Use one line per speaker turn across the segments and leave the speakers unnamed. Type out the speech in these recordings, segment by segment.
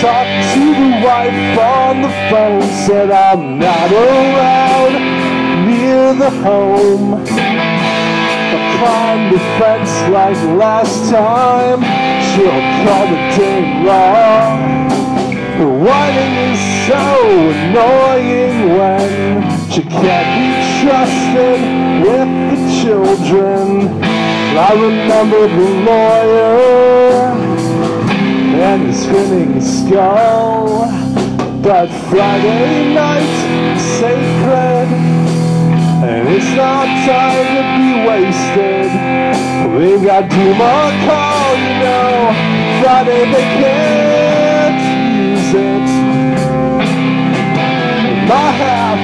talked to the wife on the phone, said I'm not around near the home. I climbed the fence like last time, she'll call the day long. Her whining is so annoying when she can't be trusted with the children. I remember the lawyer and his spinning skull. But Friday night is sacred, and it's not time to be wasted. We've got on call, you know. Friday they can't use it. My half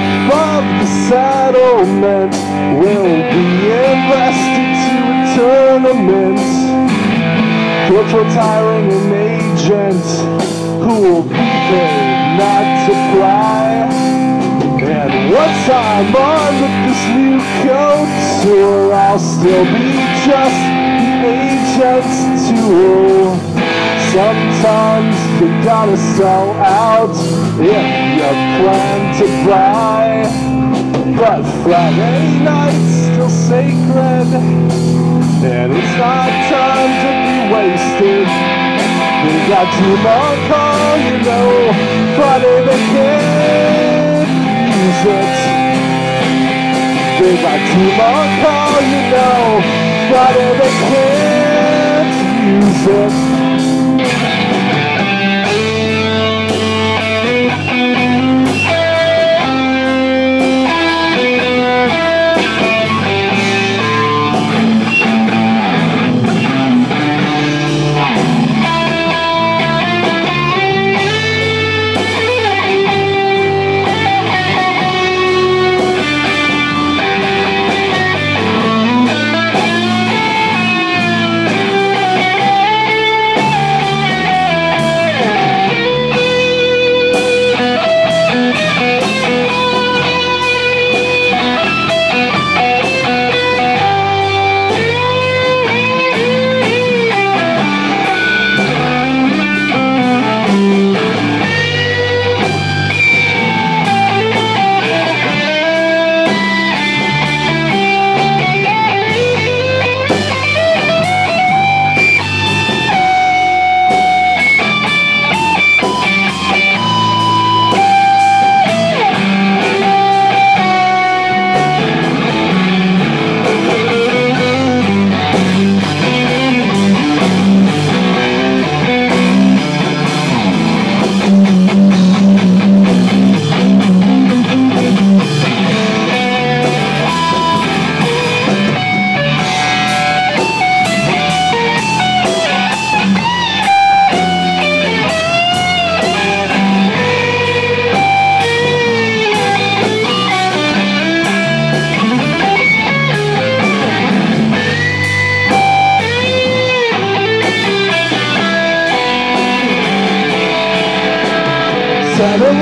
of the settlement will be invested to a tournament. Coach retiring an agent who will be there not to cry. And once I'm on with this new coach tour, I'll still be just the agent's tool. Sometimes you gotta sell out if you plan to buy. But Friday night's still sacred, and it's not time to be wasted. We got two more call, you know. Friday they can't use it. They got two more call, you know. Friday they can't use it.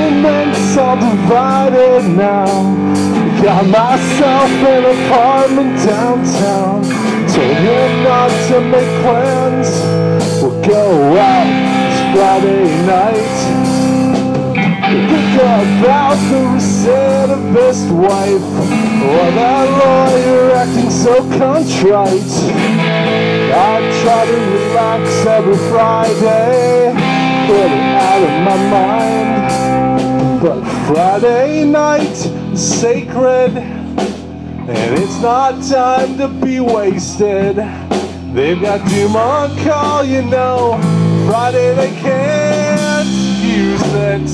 Settlements all divided now. Got myself an apartment downtown. Told him not to make plans. We'll go out this Friday night. Think about the recidivist wife or that lawyer acting so contrite. I try to relax every Friday, put it out of my mind. But Friday night is sacred, and it's not time to be wasted. They've got doom on call, you know. Friday they can't use it.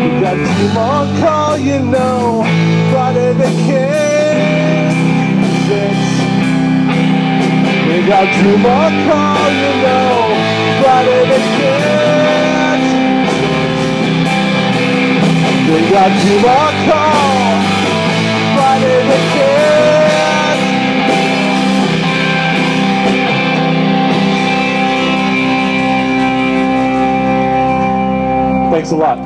We got on call, you know. Friday they can't use it. They got doom on call, you know. Friday they Friday can't. Thanks a lot.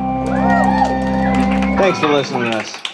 Thanks for listening to us.